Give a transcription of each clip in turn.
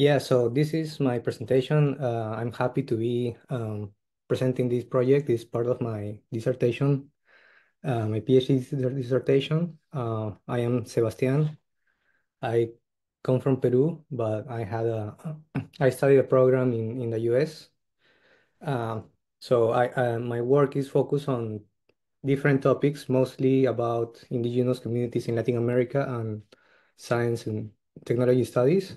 Yeah, so this is my presentation. Uh, I'm happy to be um, presenting this project. It's part of my dissertation, uh, my PhD dissertation. Uh, I am Sebastian. I come from Peru, but I had a I studied a program in in the U.S. Um, so I uh, my work is focused on different topics, mostly about indigenous communities in Latin America and science and technology studies.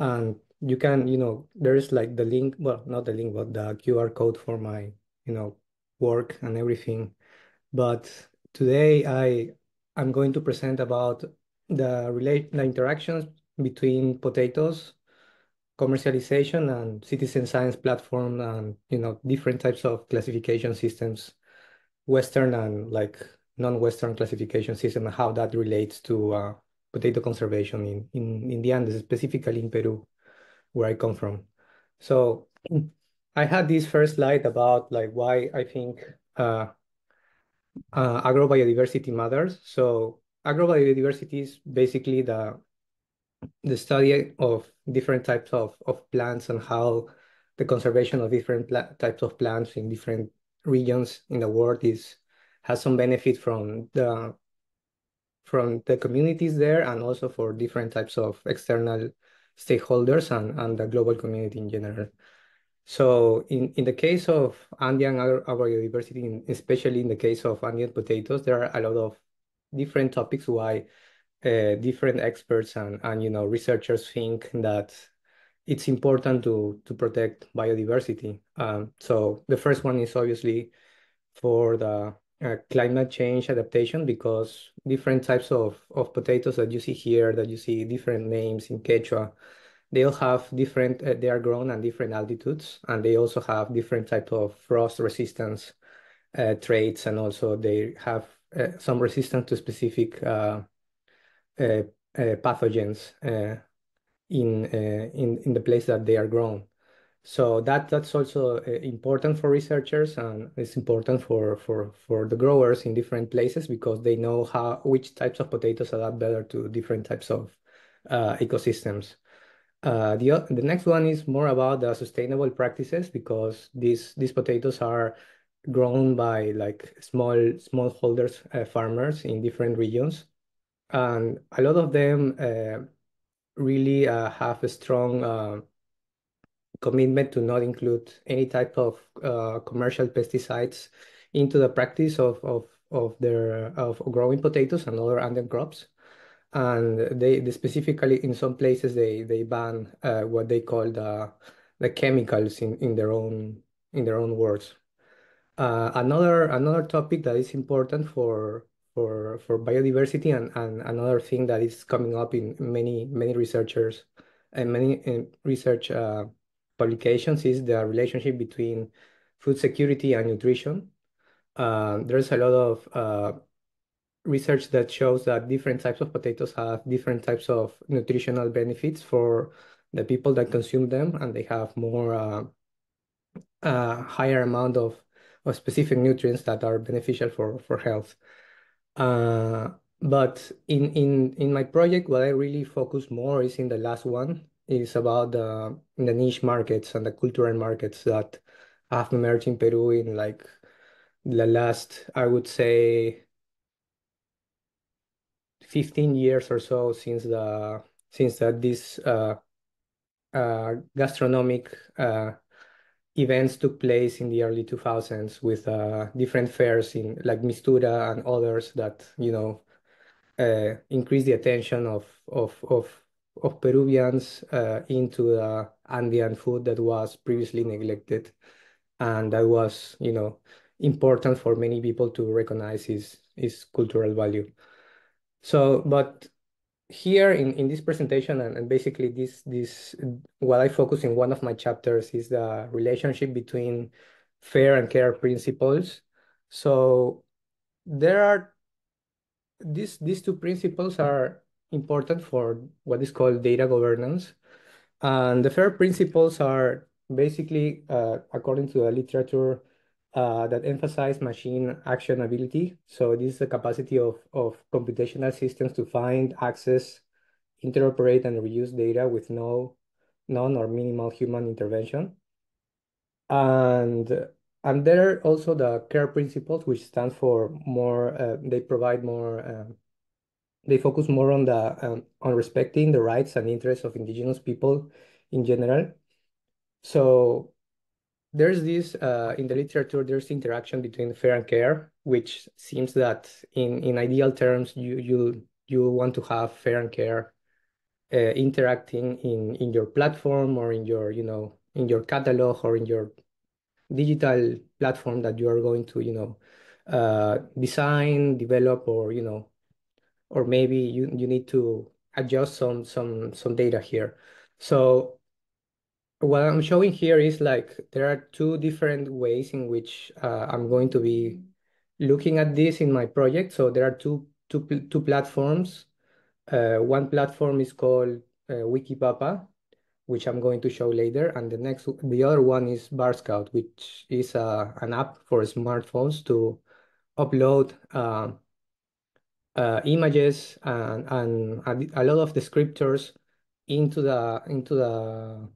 And you can, you know, there's like the link, well, not the link, but the QR code for my, you know, work and everything. But today I I'm going to present about the relate the interactions between potatoes, commercialization, and citizen science platform, and you know different types of classification systems, Western and like non-Western classification system, and how that relates to uh, potato conservation in, in, in the Andes, specifically in Peru, where I come from. So I had this first slide about like why I think uh, uh, agrobiodiversity matters. So agrobiodiversity is basically the the study of different types of, of plants and how the conservation of different types of plants in different regions in the world is has some benefit from the from the communities there and also for different types of external stakeholders and, and the global community in general. So in, in the case of Andean agrobiodiversity, especially in the case of Andean potatoes, there are a lot of different topics why uh, different experts and, and you know researchers think that it's important to to protect biodiversity. Um, so the first one is obviously for the uh, climate change adaptation because different types of, of potatoes that you see here, that you see different names in Quechua, they all have different, uh, they are grown at different altitudes and they also have different type of frost resistance uh, traits and also they have uh, some resistance to specific uh, uh, pathogens in, in, in the place that they are grown. So that that's also uh, important for researchers and it's important for, for, for the growers in different places because they know how which types of potatoes adapt better to different types of uh, ecosystems. Uh, the, the next one is more about the sustainable practices because these these potatoes are grown by like small smallholders uh, farmers in different regions and a lot of them uh, really uh, have a strong commitment to not include any type of uh, commercial pesticides into the practice of, of, of their of growing potatoes and other Andean crops. And they, they specifically in some places they they ban uh, what they call the the chemicals in, in their own in their own words. Uh, another another topic that is important for for for biodiversity and, and another thing that is coming up in many many researchers and many in research uh, publications is the relationship between food security and nutrition. Uh, there's a lot of uh, research that shows that different types of potatoes have different types of nutritional benefits for the people that consume them, and they have more uh, uh higher amount of, of specific nutrients that are beneficial for for health. Uh, but in in in my project, what I really focus more is in the last one, is about the the niche markets and the cultural markets that have emerged in Peru in like the last, I would say, 15 years or so since the since that these uh, uh, gastronomic uh, events took place in the early 2000s with uh, different fairs in like Mistura and others that you know uh, increased the attention of of of of Peruvians uh, into the Andean food that was previously neglected, and that was, you know, important for many people to recognize its its cultural value. So, but here in, in this presentation and, and basically this this what I focus in one of my chapters is the relationship between fair and care principles. So there are these these two principles are important for what is called data governance. And the FAIR principles are basically, uh, according to the literature, uh, that emphasize machine actionability. So this is the capacity of, of computational systems to find, access, interoperate, and reuse data with no none or minimal human intervention. And and there are also the care principles, which stands for more, uh, they provide more, uh, they focus more on the um, on respecting the rights and interests of indigenous people in general. So there's this uh, in the literature there's interaction between fair and care which seems that in in ideal terms you you you want to have fair and care uh, interacting in in your platform or in your you know in your catalog or in your digital platform that you are going to you know uh, design develop or you know or maybe you you need to adjust some some some data here so what I'm showing here is like there are two different ways in which uh, I'm going to be looking at this in my project. So there are two two two platforms. Uh, one platform is called uh, Wikipapa, which I'm going to show later, and the next the other one is VarScout, which is uh, an app for smartphones to upload uh, images and, and a lot of descriptors into the into the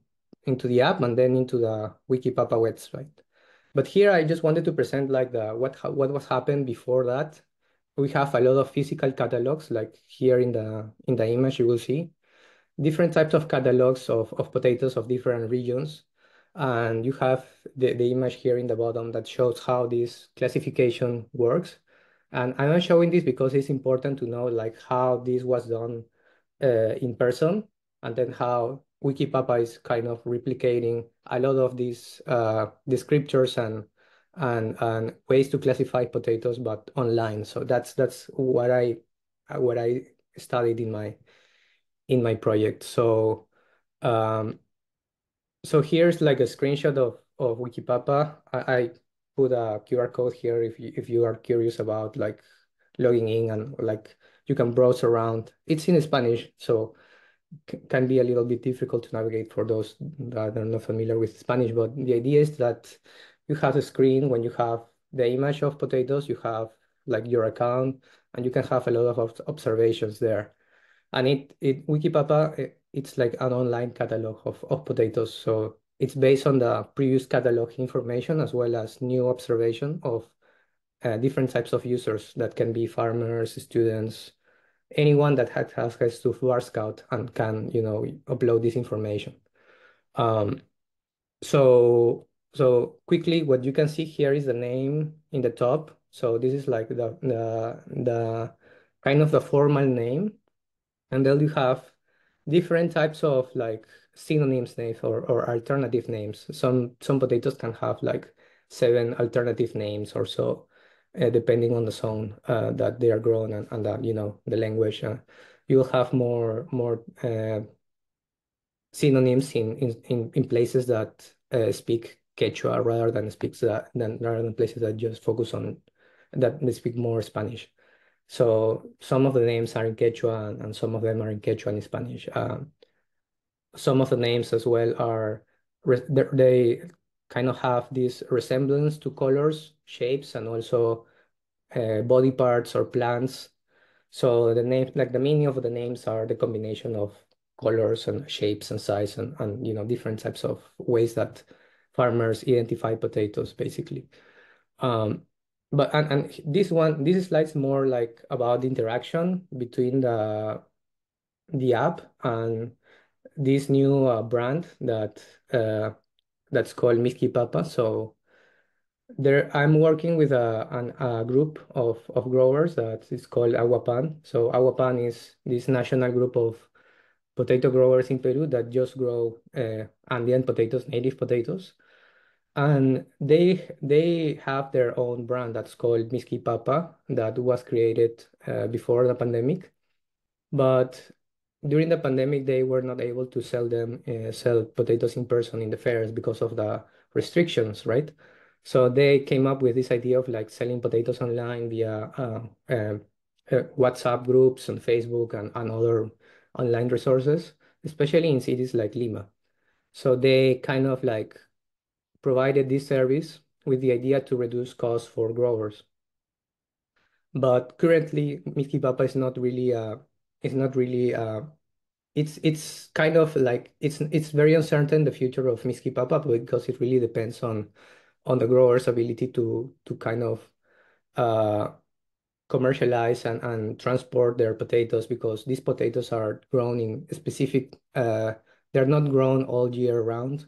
into the app and then into the Wikipapa website. But here I just wanted to present like the what what was happened before that. We have a lot of physical catalogs, like here in the in the image you will see different types of catalogs of, of potatoes of different regions. And you have the, the image here in the bottom that shows how this classification works. And I'm showing this because it's important to know like how this was done uh, in person and then how Wikipapa is kind of replicating a lot of these uh, descriptors and and and ways to classify potatoes, but online. So that's that's what I what I studied in my in my project. So um, so here's like a screenshot of of Wikipapa. I, I put a QR code here if you if you are curious about like logging in and like you can browse around. It's in Spanish, so can be a little bit difficult to navigate for those that are not familiar with Spanish, but the idea is that you have a screen when you have the image of potatoes, you have like your account, and you can have a lot of observations there. And it, it Wikipapa, eh, it's like an online catalog of, of potatoes. So it's based on the previous catalog information as well as new observation of uh, different types of users that can be farmers, students, anyone that has access to VarScout and can, you know, upload this information. Um, so so quickly, what you can see here is the name in the top. So this is like the the the kind of the formal name, and then you have different types of like synonyms names or, or alternative names. Some some potatoes can have like seven alternative names or so uh, depending on the zone uh, that they are grown and, and that you know the language uh, you'll have more more uh, synonyms in, in in places that uh, speak Quechua rather than speaks that than rather than places that just focus on that they speak more Spanish. So some of the names are in Quechua and, some of them are in Quechua and Spanish. Um, some of the names as well are they kind of have this resemblance to colors, shapes, and also uh, body parts or plants. So the name, like the meaning of the names are the combination of colors and shapes and size and, and you know different types of ways that farmers identify potatoes basically. Um, but and, and this one, this slide's more like about the interaction between the the app and this new uh, brand that uh, that's called Miski Papa. So there, I'm working with a, an, a group of, of growers that is called Aguapan. So Aguapan is this national group of potato growers in Peru that just grow uh, Andean potatoes, native potatoes. And they they have their own brand that's called Miski Papa that was created uh, before the pandemic. But during the pandemic, they were not able to sell them, uh, sell potatoes in person in the fairs because of the restrictions, right? So they came up with this idea of like selling potatoes online via uh, uh, WhatsApp groups and Facebook and, and other online resources, especially in cities like Lima. So they kind of like provided this service with the idea to reduce costs for growers. But currently, Miskipapa is not really uh, is not really uh, it's it's kind of like it's it's very uncertain the future of Miski Papa because it really depends on on the grower's ability to to kind of uh, commercialize and, and transport their potatoes because these potatoes are grown in specific uh, they're not grown all year round.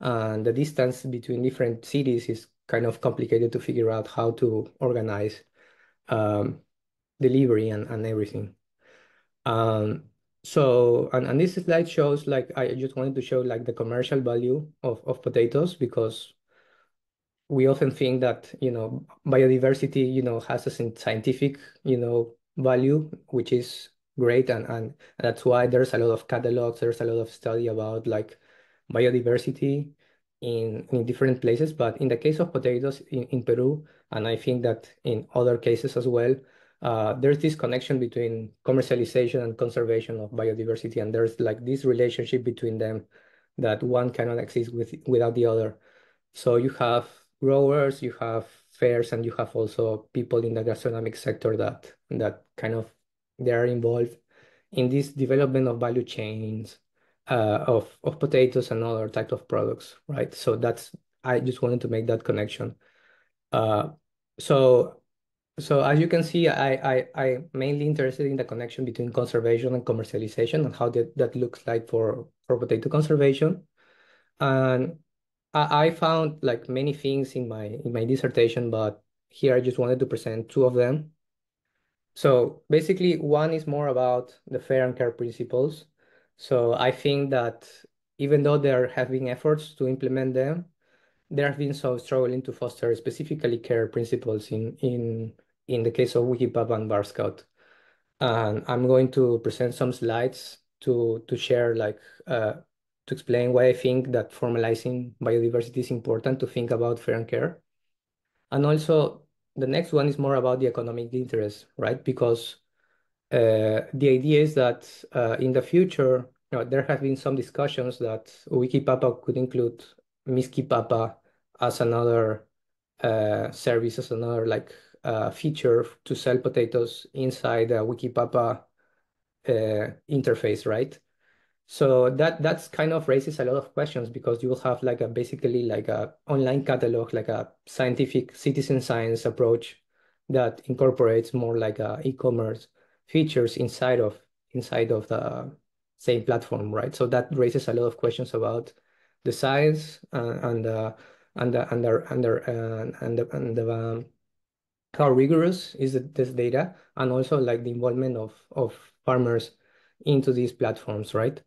And the distance between different cities is kind of complicated to figure out how to organize um, delivery and, and everything um, so and, and this slide shows like I just wanted to show like the commercial value of, of potatoes because we often think that you know biodiversity you know has a scientific you know value which is great and and that's why there's a lot of catalogs there's a lot of study about like biodiversity in in different places. But in the case of potatoes in, in Peru and I think that in other cases as well uh, there's this connection between commercialization and conservation of biodiversity and there's like this relationship between them that one cannot exist with without the other so you have growers, you have fairs, and you have also people in the gastronomic sector that that kind of they are involved in this development of value chains uh, of of potatoes and other type of products, right? So that's I just wanted to make that connection. Uh, so so as you can see, I I I mainly interested in the connection between conservation and commercialization and how that that looks like for for potato conservation. And I, I found like many things in my in my dissertation, but here I just wanted to present two of them. So basically, one is more about the fair and care principles. So I think that even though there have been efforts to implement them, there have been some struggling to foster specifically care principles in in in the case of Wikipapa and VarScout. And I'm going to present some slides to to share like uh, to explain why I think that formalizing biodiversity is important to think about fair and care. And also, the next one is more about the economic interest, right? Because uh, the idea is that uh, in the future, you know, there have been some discussions that Wikipapa could include Miskipapa as another uh, service, as another like feature to sell potatoes inside the Wikipapa uh, interface, right? So that that's kind of raises a lot of questions because you will have like a basically like a online catalog, like a scientific citizen science approach that incorporates more like a e-commerce features inside of inside of the same platform, right? So that raises a lot of questions about the science uh, and uh, and the, and the, and the, uh, and the, and the um, how rigorous is this data and also like the involvement of of farmers into these platforms, right?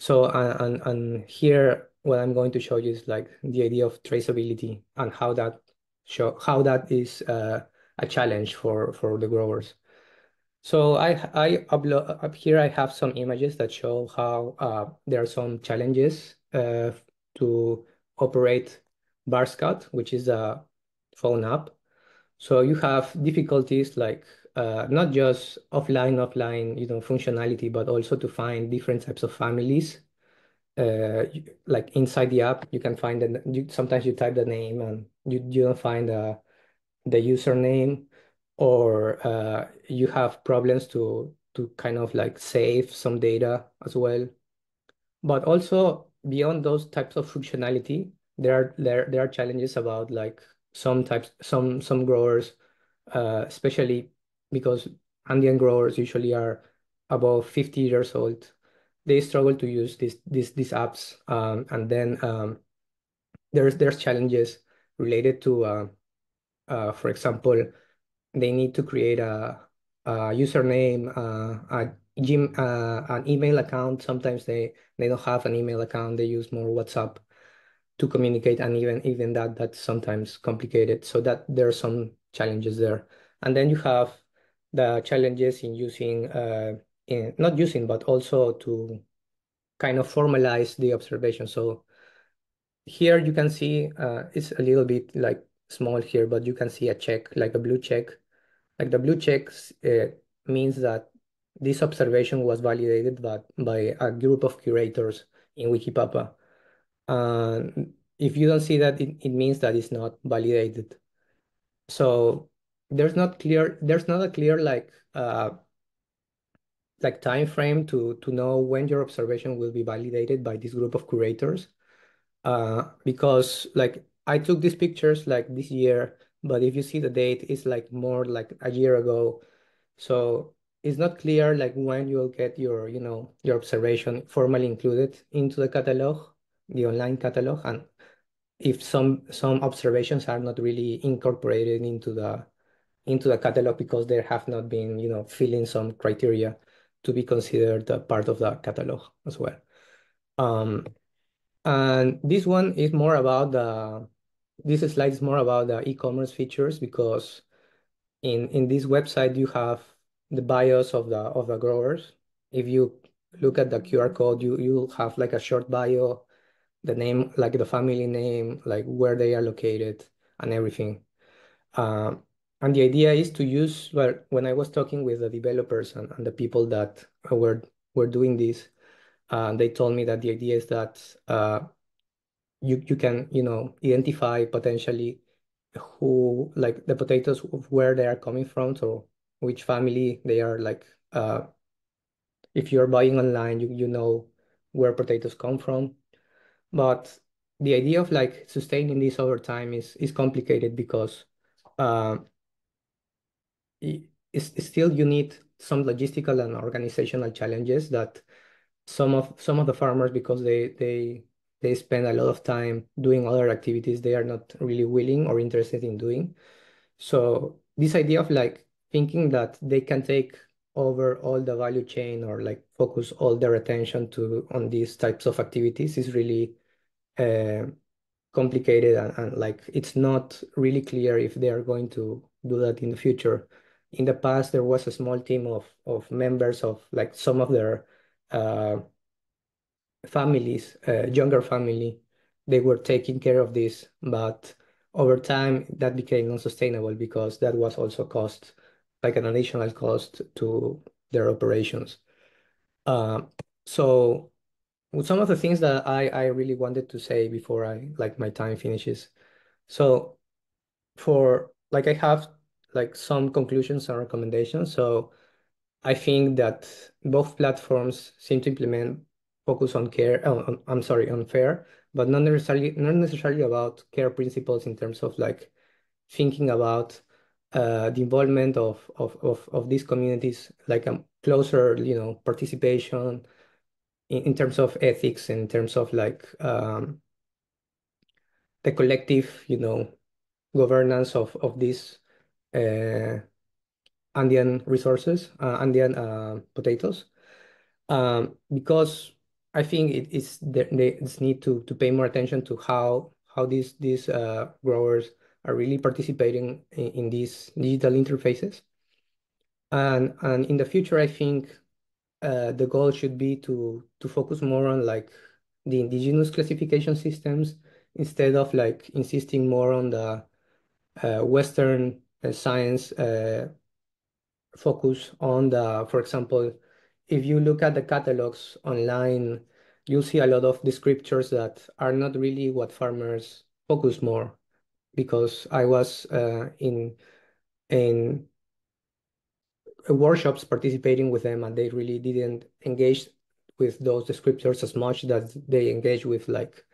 So, and, and here, what I'm going to show you is like the idea of traceability and how that show how that is uh, a challenge for for the growers. So I I upload up here. I have some images that show how uh, there are some challenges uh, to operate VarScout, which is a phone app. So you have difficulties like uh, not just offline, offline, you know, functionality, but also to find different types of families. Uh, like inside the app, you can find that you, sometimes you type the name and you, you don't find uh, the username or uh, you have problems to to kind of like save some data as well. But also beyond those types of functionality, there are there there are challenges about like some types some some growers, uh, especially because Andean growers usually are above 50 years old. They struggle to use these these these apps, um, and then um, there's there's challenges related to, uh, uh, for example, they need to create a, a username, uh, a gym, uh, an email account. Sometimes they they don't have an email account. They use more WhatsApp to communicate, and even even that that's sometimes complicated. So that there are some challenges there. And then you have the challenges in using, uh, in, not using, but also to kind of formalize the observation. So here you can see, uh, it's a little bit like small here, but you can see a check, like a blue check. Like the blue checks uh, means that this observation was validated by, by a group of curators in Wikipapa. And if you don't see that, it, it means that it's not validated. So there's not clear there's not a clear like uh, like time frame to to know when your observation will be validated by this group of curators. Uh, because like I took these pictures like this year, but if you see the date, it's like more like a year ago. So it's not clear like when you'll get your, you know, your observation formally included into the catalog, the online catalog, and if some some observations are not really incorporated into the into the catalog because there have not been, you know, filling some criteria to be considered a part of the catalog as well. Um, and this one is more about the, this slide is more about the e-commerce features because in, in this website you have the bios of the of the growers. If you look at the QR code, you you'll have like a short bio, the name, like the family name, like where they are located and everything. Um, and the idea is to use, well, when I was talking with the developers and, and the people that were, were doing this, uh, they told me that the idea is that uh, you, you can, you know, identify potentially who, like the potatoes, where they are coming from, so which family they are like, uh, if you're buying online, you, you know where potatoes come from. But the idea of like sustaining this over time is, is complicated because uh, it's, still you need some logistical and organizational challenges that some of some of the farmers because they they they spend a lot of time doing other activities they are not really willing or interested in doing. So this idea of like thinking that they can take over all the value chain or like focus all their attention to on these types of activities is really uh, complicated and, and like it's not really clear if they are going to do that in the future. In the past there was a small team of of members of like some of their uh, families, uh, younger family, they were taking care of this, but over time that became unsustainable because that was also cost, like an additional cost to their operations. Uh, so some of the things that I, I really wanted to say before I like my time finishes. So for like I have like some conclusions and recommendations. So I think that both platforms seem to implement focus on care. Oh, I'm sorry, on fair, but not necessarily not necessarily about care principles in terms of like thinking about uh, the involvement of, of, of, of these communities, like a closer, you know, participation in, in terms of ethics, in terms of like um, the collective, you know, governance of, of these uh, Andean resources, uh, Andean uh, potatoes, um, because I think it is there's need to to pay more attention to how how these these uh, growers are really participating in, in these digital interfaces, and and in the future, I think uh, the goal should be to to focus more on like the indigenous classification systems instead of like insisting more on the uh, Western uh, science uh, focus on the, for example, if you look at the catalogs online, you'll see a lot of descriptors that are not really what farmers focus more because I was uh, in in workshops participating with them and they really didn't engage with those descriptors as much that they engage with like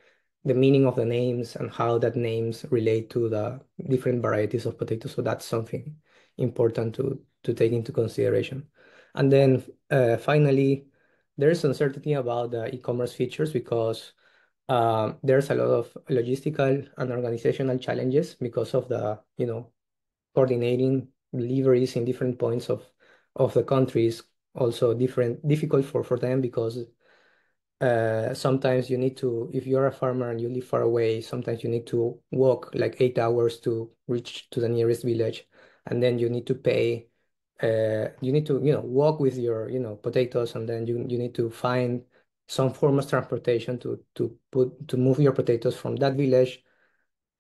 the meaning of the names and how that names relate to the different varieties of potatoes. So that's something important to, to take into consideration. And then uh, finally, there's uncertainty about the e-commerce features because uh, there's a lot of logistical and organizational challenges because of the, you know, coordinating deliveries in different points of, of the countries also different difficult for, for them because uh, sometimes you need to, if you're a farmer and you live far away, sometimes you need to walk like eight hours to reach to the nearest village, and then you need to pay. Uh, you need to, you know, walk with your, you know, potatoes, and then you you need to find some form of transportation to to put to move your potatoes from that village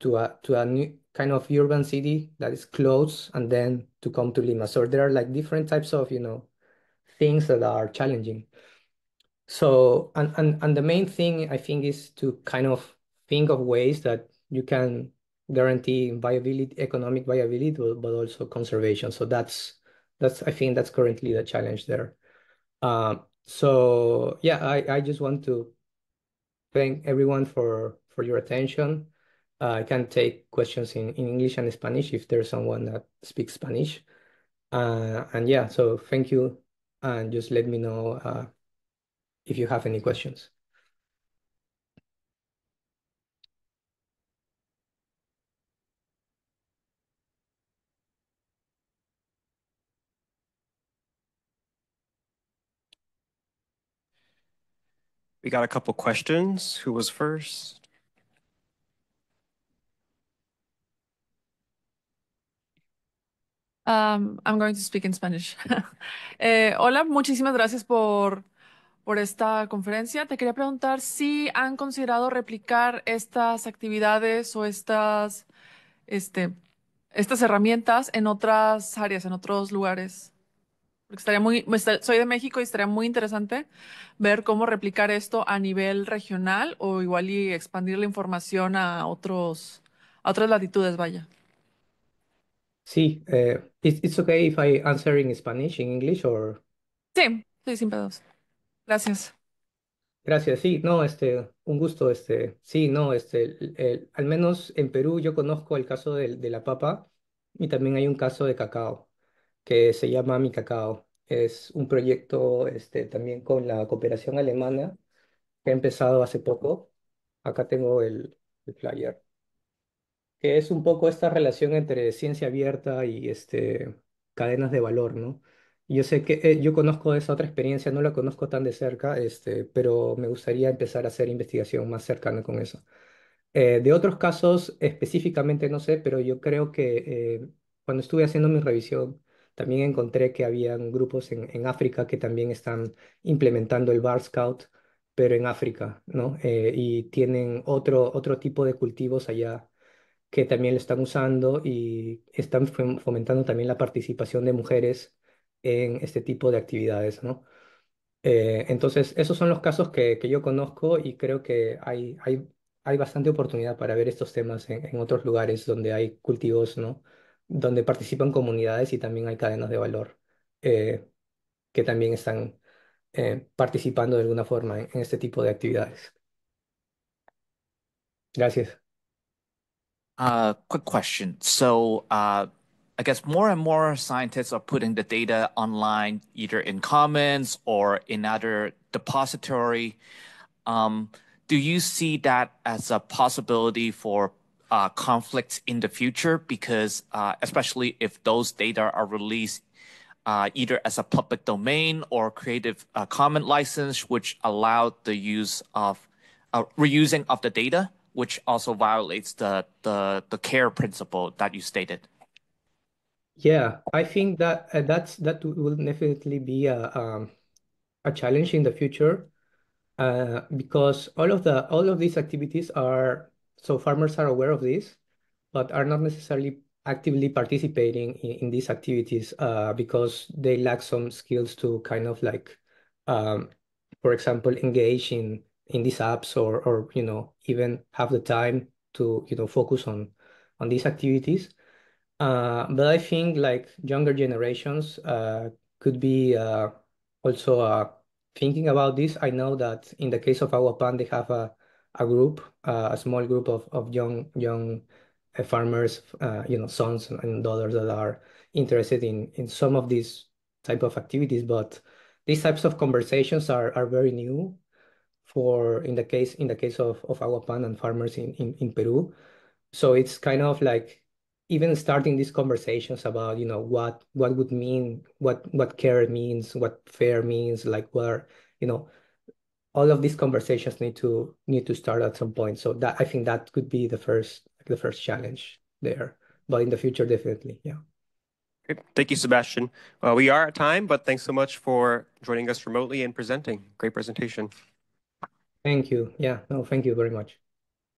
to a to a new kind of urban city that is close, and then to come to Lima. So there are like different types of, you know, things that are challenging. So, and, and, and the main thing I think is to kind of think of ways that you can guarantee viability, economic viability, but, also conservation. So that's, that's, I think that's currently the challenge there. Um, so yeah, I, just want to thank everyone for, for your attention. Uh, I can take questions in, in English and Spanish if there's someone that speaks Spanish. Uh, and yeah, so thank you. And just let me know uh, if you have any questions. We got a couple questions. Who was first? Um, I'm going to speak in Spanish. eh, hola, muchísimas gracias por, por esta conferencia. Te quería preguntar si han considerado replicar estas actividades o estas, este, estas herramientas en otras áreas, en otros lugares. Porque estaría muy, soy de México y estaría muy interesante ver cómo replicar esto a nivel regional o igual y expandir la información a otros, a otras latitudes, vaya. Sí, eh, it's, okay if I answer in Spanish, in English, or... Sí, sí, sin pedos. Gracias. Gracias, sí, no, este, un gusto, este, sí, no, este, al menos en Perú yo conozco el caso de, de la papa y también hay un caso de cacao que se llama Mi Cacao. Es un proyecto este, también con la cooperación alemana que ha empezado hace poco. Acá tengo el, el flyer que es un poco esta relación entre ciencia abierta y este, cadenas de valor, ¿no? Yo sé que eh, yo conozco esa otra experiencia, no la conozco tan de cerca, este, pero me gustaría empezar a hacer investigación más cercana con eso. Eh, de otros casos específicamente no sé, pero yo creo que eh, cuando estuve haciendo mi revisión también encontré que habían grupos en, en África que también están implementando el Bar Scout, pero en África, ¿no? y tienen otro, otro tipo de cultivos allá que también lo están usando y están fomentando también la participación de mujeres en este tipo de actividades, ¿no? Eh, entonces, esos son los casos que, que, yo conozco y creo que hay, hay, hay bastante oportunidad para ver estos temas en, en, otros lugares donde hay cultivos, ¿no? Donde participan comunidades y también hay cadenas de valor eh, que también están eh, participando de alguna forma en, en este tipo de actividades. Gracias. Uh, quick question. So, uh, I guess more and more scientists are putting the data online, either in Commons or in other depository. Um, do you see that as a possibility for uh, conflicts in the future? Because uh, especially if those data are released uh, either as a public domain or Creative uh, Commons license, which allowed the use of uh, reusing of the data, which also violates the, the, the care principle that you stated. Yeah, I think that uh, that's that will definitely be a um, a challenge in the future because all of the all of these activities are so farmers are aware of this, but are not necessarily actively participating in, in these activities uh, because they lack some skills to kind of like, um, for example, engage in in these apps or or you know even have the time to you know focus on on these activities uh, but I think like younger generations uh, could be uh, also uh, thinking about this. I know that in the case of Aguapan, they have a, a group, uh, a small group of, of young young uh, farmers, you know, sons and daughters that are interested in in some of these type of activities. But these types of conversations are are very new for in the case in the case of of Aguapan and farmers in, in, in Peru. So it's kind of like even starting these conversations about you know what what would mean what what care means what fair means like where you know all of these conversations need to need to start at some point so that i think that could be the first the first challenge there but in the future definitely yeah Great. Thank you, Sebastian. Well, we are at time, but thanks so much for joining us remotely and presenting. Great presentation. Thank you. Yeah, no, thank you very much.